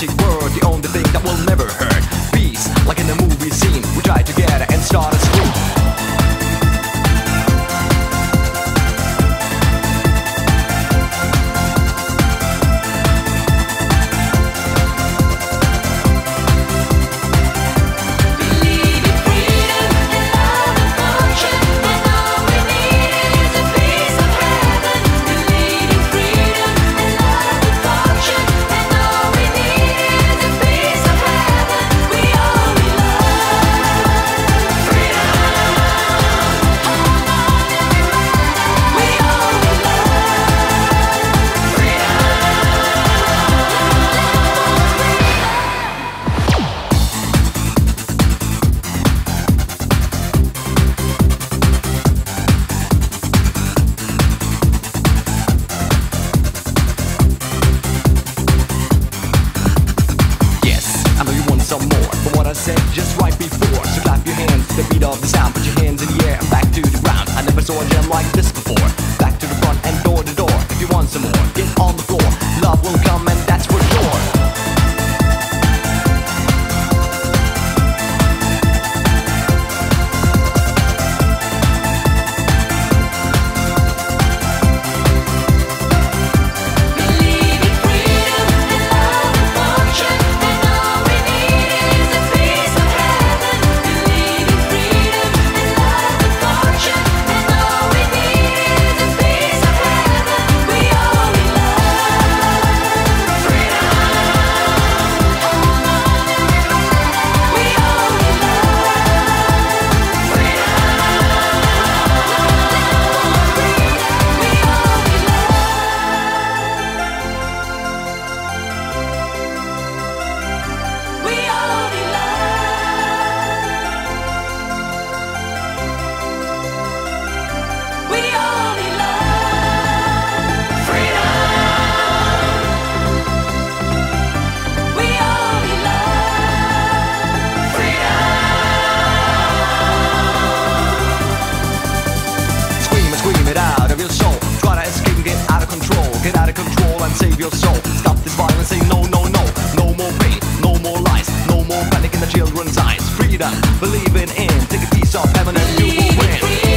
magic the only thing that will never some more for what I said just right before. So clap your hands the beat of the sound, put your hands in the air and back to the ground. I never saw a jam like this before. your soul. Stop this violence, say no, no, no. No more pain, no more lies, no more panic in the children's eyes. Freedom, believing in, take a piece of heaven and you will win. Freedom.